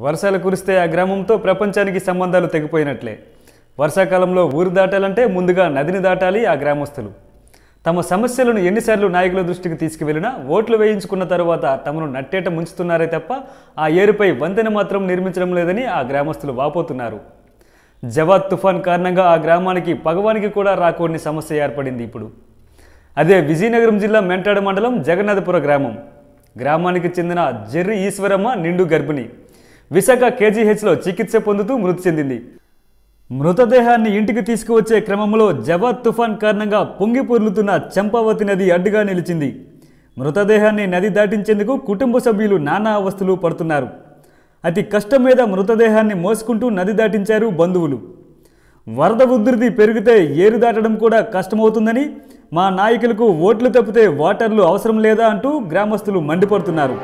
వర్షాలు కురిస్తే ఆ గ్రామంతో ప్రపంచానికి సంబంధాలు తెగిపోయినట్లే. వర్షాకాలంలో ఊరు దాటాలంటే ముందుగా నదిని దాటాలి ఆ గ్రామస్తులు. తమ సమస్యలను ఎన్నిసార్లు నాయకుల దృష్టికి తీసుకువెళ్ళినా ఓట్లు వేయించుకున్న తర్వాత తమను నట్టేట ముంచుతున్నారే తప్ప ఆ ఏరుపై వంతెన మాత్రం నిర్మించడం లేదని ఆ గ్రామస్తులు వాపోతున్నారు. జవాద్ తుఫాన్ కారణంగా ఆ గ్రామానికి పగవానికి కూడా రాకూడని సమస్య ఏర్పడింది ఇప్పుడు. అదే విజయనగరం జిల్లా మెంటాడ మండలం జగన్నాథపుర గ్రామం. గ్రామానికి చెందిన జెర్రి ఈశ్వరమ్మ నిండు గర్భిణి. విశాఖ కేజీహెచ్లో చికిత్స పొందుతూ మృతి చెందింది. మృతదేహాన్ని ఇంటికి తీసుకువచ్చే క్రమంలో జవాద్ తుఫాన్ కారణంగా పొంగి పొర్లుతున్న చంపావతి నది అడ్డుగా నిలిచింది. మృతదేహాన్ని నది దాటించేందుకు కుటుంబ సభ్యులు నానా అవస్థలు పడుతున్నారు. అతి కష్టం మీద మృతదేహాన్ని మోసుకుంటూ నది దాటించారు బంధువులు. వరద ఉధృతి పెరిగితే ఏరు దాటడం కూడా కష్టమవుతుందని మా నాయకులకు ఓట్లు తప్పితే వాటర్లు అవసరం లేదా అంటూ గ్రామస్తులు మండిపడుతున్నారు.